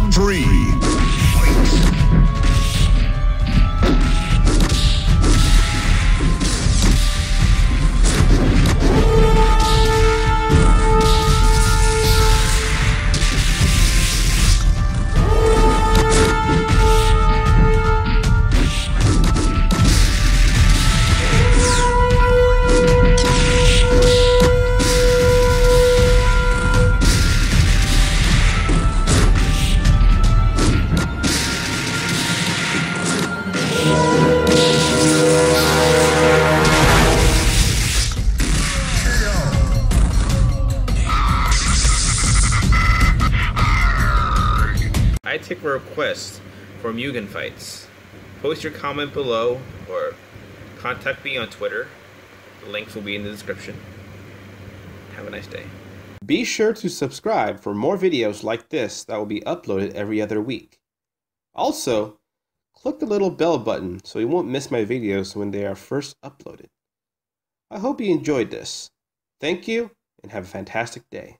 three. For requests for Mugen fights. Post your comment below or contact me on Twitter. The links will be in the description. Have a nice day. Be sure to subscribe for more videos like this that will be uploaded every other week. Also, click the little bell button so you won't miss my videos when they are first uploaded. I hope you enjoyed this. Thank you and have a fantastic day.